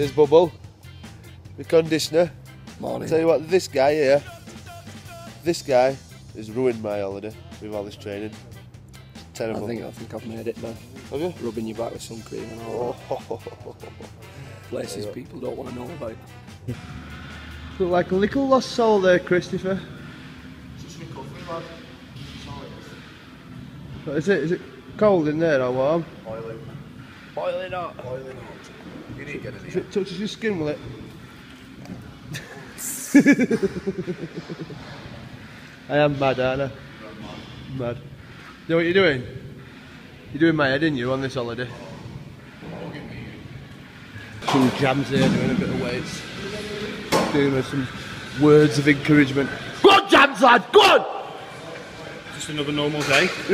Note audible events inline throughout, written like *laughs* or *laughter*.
There's Bubble, the conditioner. Morning. Tell you what, this guy here, this guy has ruined my holiday with all this training. It's I think I think I've made it now. Have you? Rubbing your back with sun cream and all Oh, *laughs* places people don't want to know about. look like a little lost soul there, Christopher. What is it? Is it cold in there or warm? Boiling. Boiling hot. Boiling hot. You didn't get If any. it touches your skin, will it? *laughs* I am mad, aren't I? Mad. You know what you're doing? You're doing my head in you on this holiday. Some jams here, doing a bit of weights. Doing us some words of encouragement. Go on, jams, lad! Go on! Just another normal day *laughs*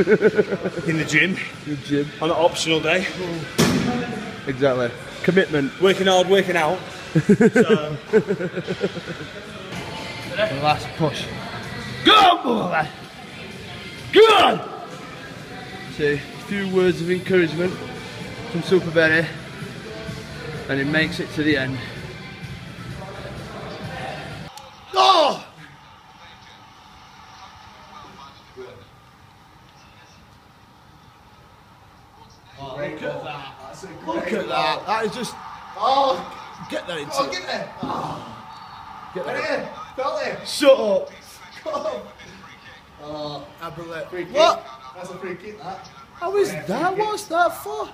in the gym Good gym. on an optional day. Oh. Exactly. Commitment. Working hard, working out. So, *laughs* last push. Go on, boy! Go on! See, a few words of encouragement from Super Berry, and it makes it to the end. Oh! Look at that! Look at that! That is just. Oh! Get that into Oh, it. get there. Get Right that. here. Felt it. Shut up! Oh, uh, Abrelette. free kick. What? That's a free kick, that. How is that? What's that for?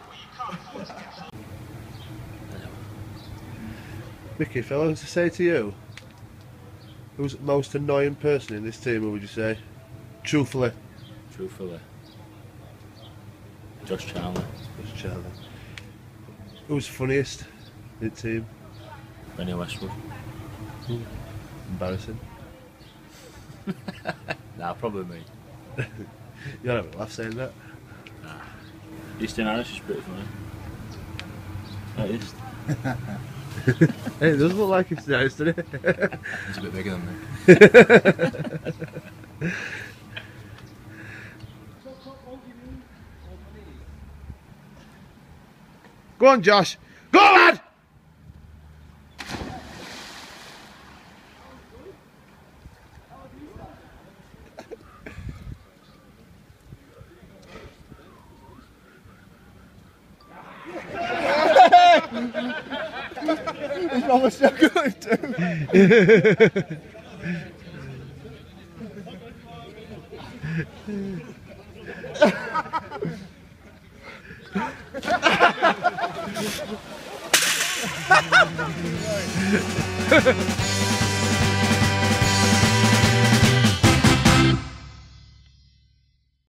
Micky, if I was to say to you, who's the most annoying person in this team, who would you say? Truthfully. Truthfully. Josh Charnley, It's Charnley. Who's funniest in the team? Bennie Westwood. Embarrassing. *laughs* Nah, probably me. *laughs* You're having a laugh saying that. Easton Harris is pretty funny. That is. *laughs* Hey, it does look like it's nice, doesn't it? He's a bit bigger than me. Go on, Josh. Go, lad! He's almost so good too. ハハハハ